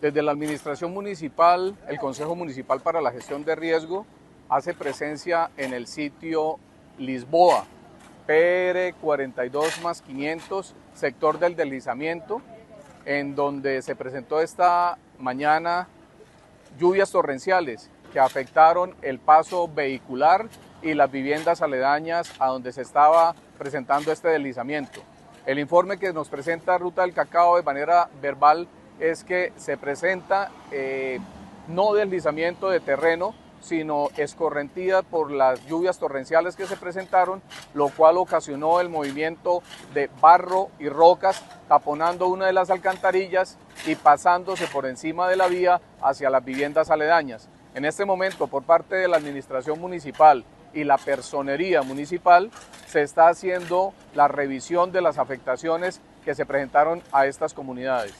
Desde la Administración Municipal, el Consejo Municipal para la Gestión de Riesgo hace presencia en el sitio Lisboa, PR 42 más 500, sector del deslizamiento, en donde se presentó esta mañana lluvias torrenciales que afectaron el paso vehicular y las viviendas aledañas a donde se estaba presentando este deslizamiento. El informe que nos presenta Ruta del Cacao de manera verbal es que se presenta eh, no deslizamiento de terreno, sino escorrentida por las lluvias torrenciales que se presentaron, lo cual ocasionó el movimiento de barro y rocas taponando una de las alcantarillas y pasándose por encima de la vía hacia las viviendas aledañas. En este momento, por parte de la Administración Municipal y la Personería Municipal, se está haciendo la revisión de las afectaciones que se presentaron a estas comunidades.